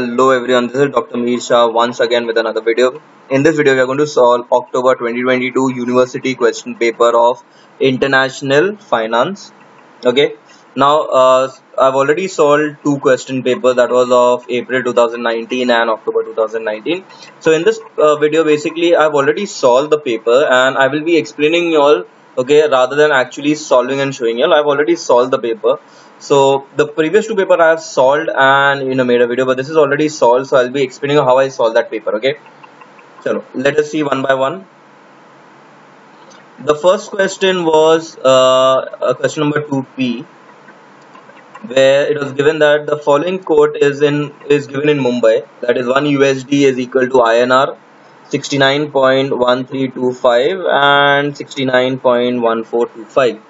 Hello everyone, this is Dr. Mihir Shah once again with another video. In this video, we are going to solve October 2022 University question paper of International Finance. Okay, now uh, I've already solved two question papers that was of April 2019 and October 2019. So in this uh, video, basically, I've already solved the paper and I will be explaining you all okay rather than actually solving and showing you all. I've already solved the paper so the previous two paper I have solved and you know made a video but this is already solved so I'll be explaining how I solved that paper okay? So let us see one by one. The first question was uh, question number 2p where it was given that the following quote is in is given in Mumbai. That is 1 USD is equal to INR 69.1325 and 69.1425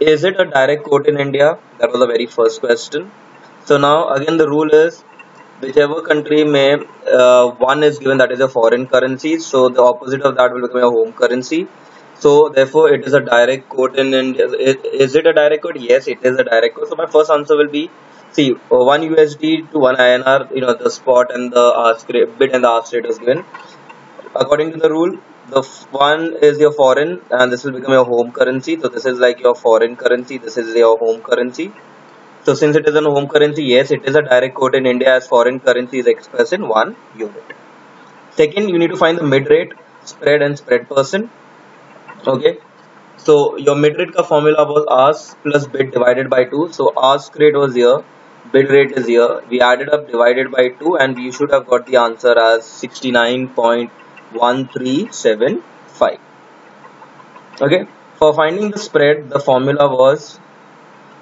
is it a direct quote in India? That was the very first question. So now again the rule is whichever country may uh, one is given that is a foreign currency so the opposite of that will become a home currency. So therefore it is a direct quote in India. Is it a direct quote? Yes it is a direct quote. So my first answer will be see uh, 1 USD to 1 INR you know the spot and the ask rate, bid and the ask rate is given. According to the rule the one is your foreign and this will become your home currency. So this is like your foreign currency. This is your home currency. So since it is a home currency yes it is a direct quote in India as foreign currency is expressed in one unit. Second you need to find the mid rate spread and spread percent okay? So your mid rate ka formula was ask plus bid divided by 2 so ask rate was here bid rate is here. We added up divided by 2 and we should have got the answer as 69. 1375 okay? For finding the spread the formula was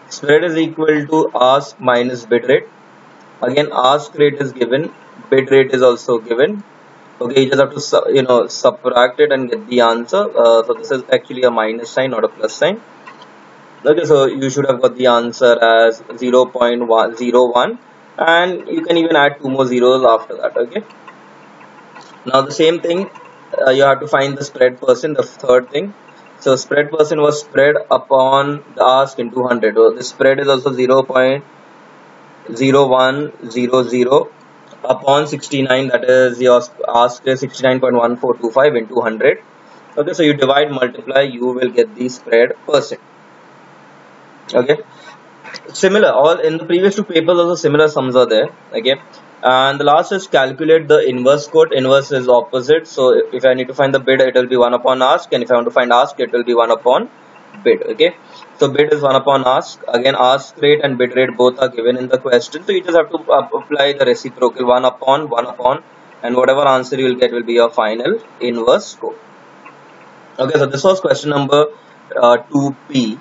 spread is equal to ask minus bid rate. Again ask rate is given bid rate is also given. Okay you just have to you know subtract it and get the answer. Uh, so this is actually a minus sign not a plus sign. Okay so you should have got the answer as 0 0.101 and you can even add two more zeros after that okay now the same thing uh, you have to find the spread percent the third thing. So spread percent was spread upon the ask in 200 so the spread is also 0 0.0100 upon 69 that is your ask is 69.1425 into 100 okay so you divide multiply you will get the spread percent okay similar all in the previous two papers also similar sums are there okay? And the last is calculate the inverse quote inverse is opposite. So if I need to find the bid it will be 1 upon ask and if I want to find ask it will be 1 upon bid okay? So bid is 1 upon ask. Again ask rate and bid rate both are given in the question. So you just have to apply the reciprocal 1 upon 1 upon and whatever answer you will get will be your final inverse quote okay so this was question number uh, 2p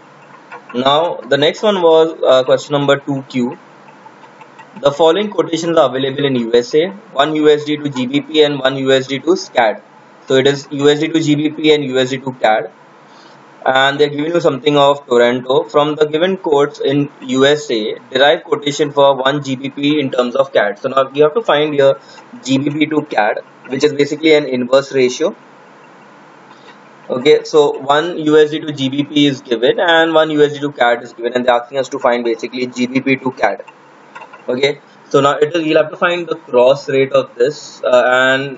now the next one was uh, question number 2q the following quotations are available in USA, 1 USD to GBP and 1 USD to CAD. So it is USD to GBP and USD to CAD. And they're giving you something of Toronto. From the given quotes in USA, derive quotation for 1 GBP in terms of CAD. So now you have to find your GBP to CAD, which is basically an inverse ratio. Okay, so 1 USD to GBP is given and 1 USD to CAD is given and they're asking us to find basically GBP to CAD okay so now it is you'll have to find the cross rate of this uh, and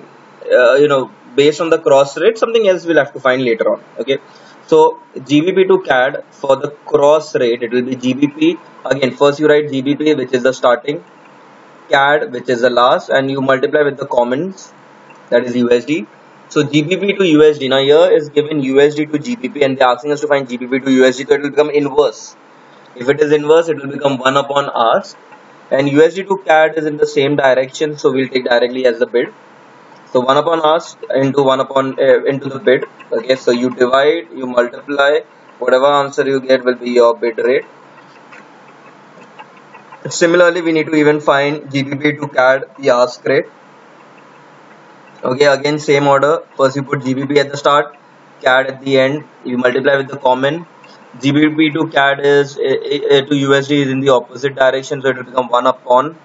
uh, you know based on the cross rate something else we'll have to find later on. Okay so GBP to CAD for the cross rate it will be GBP again first you write GBP which is the starting CAD which is the last and you multiply with the commons that is USD so GBP to USD now here is given USD to GBP and they're asking us to find GBP to USD so it will become inverse. If it is inverse it will become 1 upon ask and USD to CAD is in the same direction so we'll take directly as the bid. So 1 upon ask into 1 upon uh, into the bid. Okay so you divide you multiply. Whatever answer you get will be your bid rate. Similarly we need to even find GBP to CAD the ask rate okay again same order first you put GBP at the start CAD at the end you multiply with the common GBP to CAD is uh, to USD is in the opposite direction, so it will become 1 upon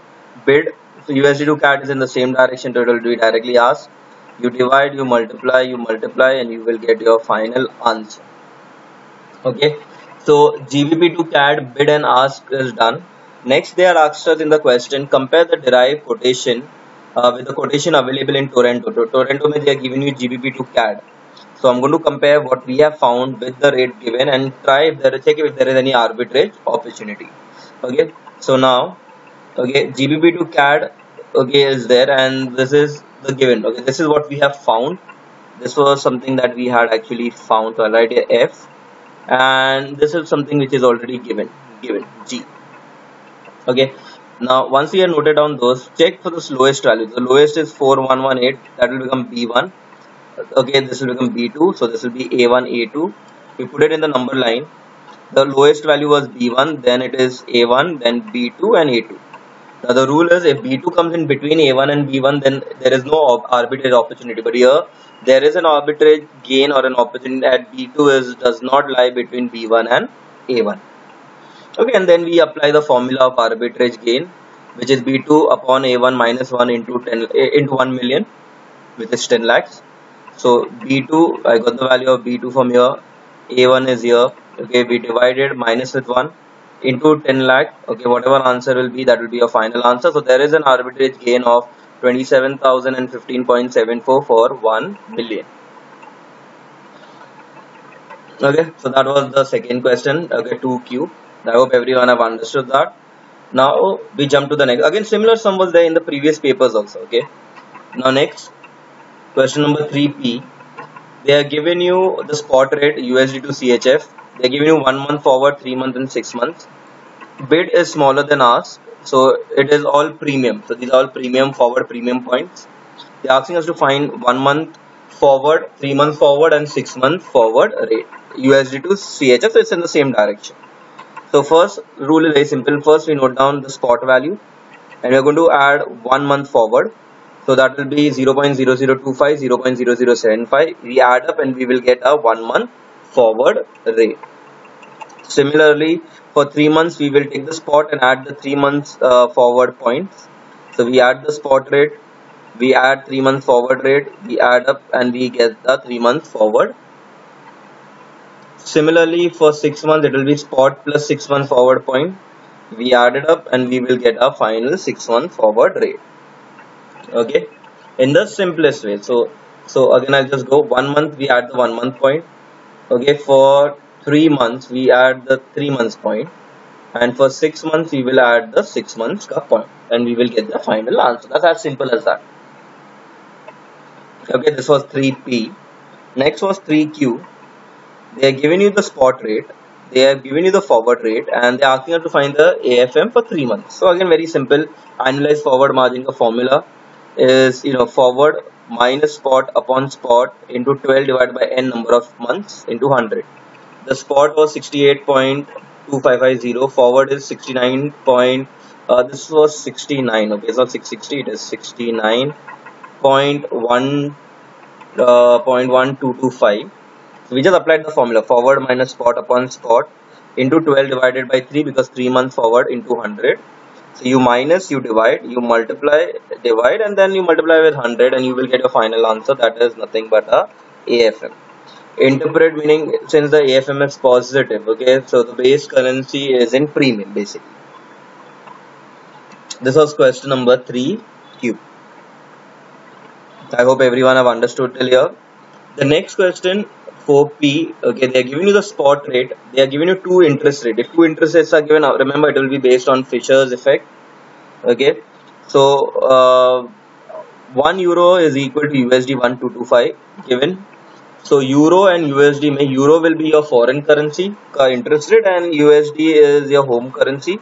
bid. So USD to CAD is in the same direction, so it will be directly asked. You divide, you multiply, you multiply, and you will get your final answer. Okay, so GBP to CAD bid and ask is done. Next, they are asked us in the question, compare the derived quotation uh, with the quotation available in Toronto. To Toronto, they are giving you GBP to CAD. So I'm going to compare what we have found with the rate given and try if there check if there is any arbitrage opportunity. Okay. So now, okay, GBP to CAD, okay, is there, and this is the given. Okay, this is what we have found. This was something that we had actually found. So I'll write here F, and this is something which is already given. Given G okay now once we have noted down those. Check for the lowest value. The lowest is 4118 that will become b1 okay this will become b2 so this will be a1 a2 we put it in the number line. The lowest value was b1 then it is a1 then b2 and a2 now the rule is if b2 comes in between a1 and b1 then there is no arbitrage opportunity. But here there is an arbitrage gain or an opportunity at b2 is does not lie between b1 and a1 okay and then we apply the formula of arbitrage gain which is b2 upon a1 minus 1 into 10 eh, into 1 million which is 10 lakhs. So b2 i got the value of b2 from here. A1 is here. Okay we divided minus with 1 into 10 lakh. Okay whatever answer will be that will be your final answer. So there is an arbitrage gain of 27015.74 for 1 million. Okay so that was the second question. Okay 2q I hope everyone have understood that. Now we jump to the next. Again, similar sum was there in the previous papers also. Okay. Now next, question number 3p. They are giving you the spot rate USD to CHF. They are giving you one month forward, three months, and six months. Bid is smaller than ours, so it is all premium. So these are all premium forward, premium points. They are asking us to find one month forward, three months forward, and six month forward rate USD to CHF. So it's in the same direction. So first rule is very simple. First we note down the spot value and we are going to add one month forward. So that will be 0 0.0025, 0 0.0075. We add up and we will get a one month forward rate. Similarly, for three months we will take the spot and add the three months uh, forward points. So we add the spot rate, we add three months forward rate, we add up and we get the three months forward Similarly, for 6 months, it will be spot plus 6 month forward point. We add it up and we will get a final 6 month forward rate. Okay, in the simplest way. So, so again, I'll just go one month, we add the one month point. Okay, for 3 months, we add the 3 months point. And for 6 months, we will add the 6 months point and we will get the final answer. That's as simple as that. Okay, this was 3P. Next was 3Q they are giving you the spot rate they are giving you the forward rate and they are asking you to find the AFM for three months. So again very simple annualized forward margin. The formula is you know forward minus spot upon spot into 12 divided by n number of months into 100 the spot was 68.2550 forward is 69 point uh, this was 69 okay it's not 660 it is 69.1 uh, 0.1225 so we just applied the formula forward minus spot upon spot into 12 divided by 3 because 3 months forward into 100. So you minus, you divide, you multiply, divide and then you multiply with 100 and you will get your final answer that is nothing but a AFM. Interpret meaning since the AFM is positive, okay, so the base currency is in premium basically. This was question number 3 cube i hope everyone have understood till here. The next question 4p okay they are giving you the spot rate. They are giving you two interest rate. If two interest rates are given remember it will be based on Fisher's effect okay? So uh, 1 euro is equal to USD 1225 given. So euro and USD may euro will be your foreign currency interest rate and USD is your home currency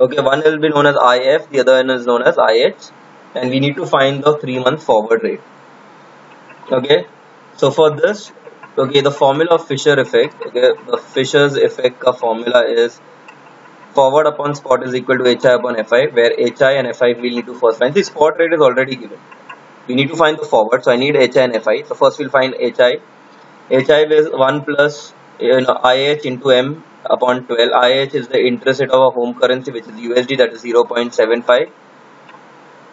okay? One will be known as IF the other one is known as IH and we need to find the 3 month forward rate okay so for this okay the formula of Fisher effect okay the Fisher's effect formula is forward upon spot is equal to HI upon FI where HI and FI we need to first find. The spot rate is already given. We need to find the forward so I need HI and FI so first we'll find HI HI is 1 plus you know IH into M upon 12 IH is the interest rate of a home currency which is USD that is 0.75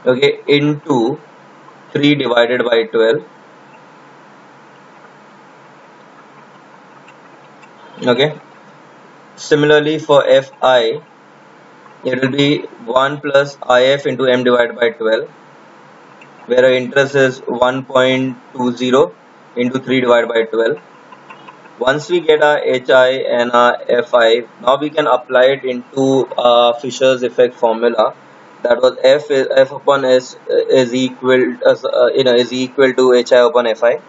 okay into 3 divided by 12 okay. Similarly for fi it will be 1 plus if into m divided by 12 where our interest is 1.20 into 3 divided by 12 once we get our hi and our fi now we can apply it into uh, fisher's effect formula. That was f is, f upon s is equal uh, you know is equal to hi upon fi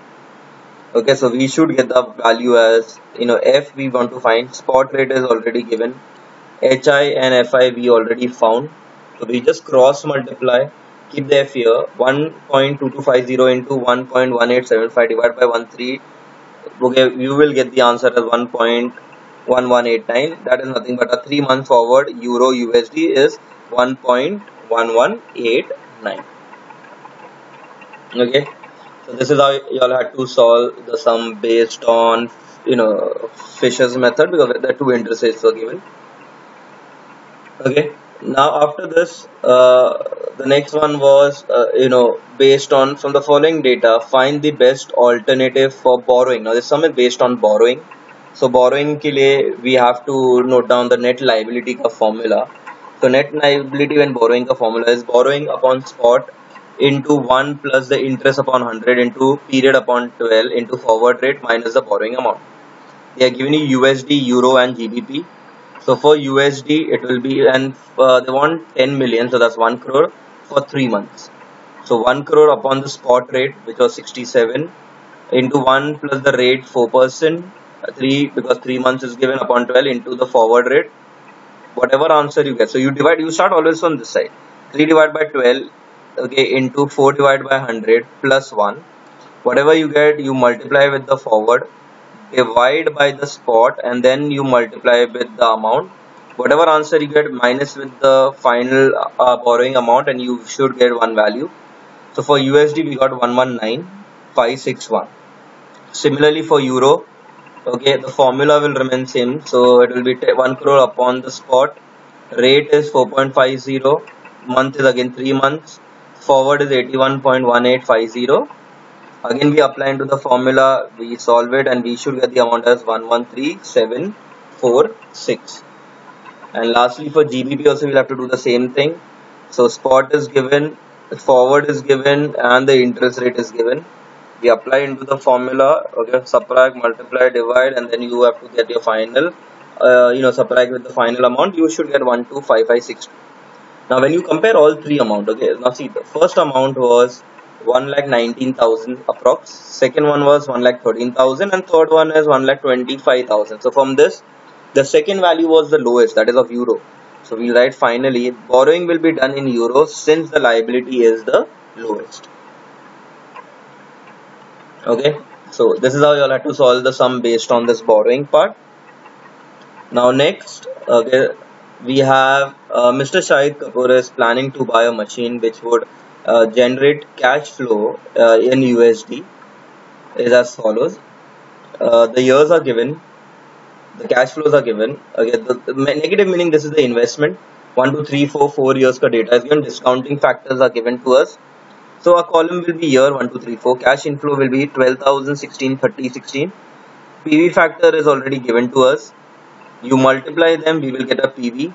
okay so we should get the value as you know f we want to find. Spot rate is already given. Hi and fi we already found. So we just cross multiply keep the f here. 1.2250 into 1.1875 divided by 13 okay you will get the answer as 1.1189 that is nothing but a 3 month forward euro usd is 1.1189 okay so this is how y'all had to solve the sum based on you know fisher's method because the two rates were given. Okay. Now after this uh, the next one was uh, you know based on from the following data find the best alternative for borrowing. Now this sum is based on borrowing. So borrowing ke liye we have to note down the net liability ka formula. So net liability when borrowing ka formula is borrowing upon spot into 1 plus the interest upon 100 into period upon 12 into forward rate minus the borrowing amount they are giving you USD euro and GBP so for USD, it will be, and uh, they want 10 million, so that's 1 crore for 3 months. So 1 crore upon the spot rate, which was 67, into 1 plus the rate 4%, uh, 3 because 3 months is given upon 12 into the forward rate, whatever answer you get. So you divide, you start always on this side. 3 divided by 12, okay, into 4 divided by 100 plus 1. Whatever you get, you multiply with the forward divide by the spot and then you multiply with the amount. Whatever answer you get minus with the final uh, borrowing amount and you should get one value. So for USD we got 119561 similarly for euro okay the formula will remain same. So it will be 1 crore upon the spot. Rate is 4.50 month is again 3 months forward is 81.1850 again we apply into the formula we solve it and we should get the amount as 113746 and lastly for GBP also we'll have to do the same thing. So spot is given forward is given and the interest rate is given. We apply into the formula okay subtract multiply divide and then you have to get your final uh, you know subtract with the final amount. You should get 125562 now when you compare all three amount okay now see the first amount was 1 lakh 19,000 approx. Second one was 1 lakh 13,000 and third one is 1 lakh 25,000. So from this, the second value was the lowest that is of euro. So we write finally borrowing will be done in euro since the liability is the lowest. Okay, so this is how you'll have to solve the sum based on this borrowing part. Now next, okay, we have uh, Mr. Shahid Kapoor is planning to buy a machine which would uh, generate cash flow uh, in USD is as follows. Uh, the years are given, the cash flows are given. Okay, the, the, negative meaning this is the investment. One, two, three, four, four years ka data is given. Discounting factors are given to us. So a column will be year 1, 2, 3, 4. Cash inflow will be 12,000, 16, 30, 16. PV factor is already given to us. You multiply them, we will get a PV.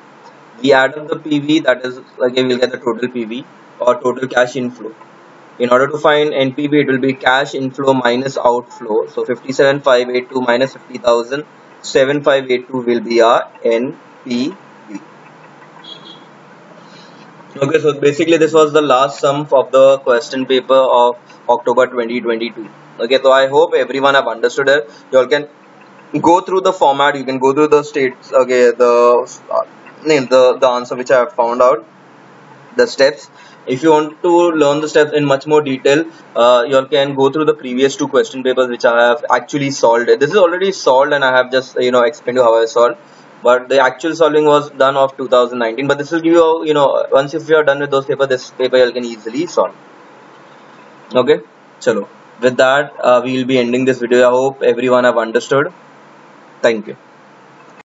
We add up the PV, that is, again, we'll get the total PV or total cash inflow. In order to find NPV, it will be cash inflow minus outflow. So 57,582 minus 50,000, 7582 will be our NPV. Okay, so basically this was the last sum of the question paper of October 2022. Okay, so I hope everyone have understood it. You all can go through the format. You can go through the states. Okay, the uh, name the the answer which I have found out, the steps. If you want to learn the steps in much more detail uh, you can go through the previous two question papers which I have actually solved. This is already solved and I have just you know explained you how I solved. But the actual solving was done of 2019 but this will give you you know once if you are done with those papers this paper you can easily solve. Okay? Chalo. With that uh, we will be ending this video. I hope everyone have understood thank you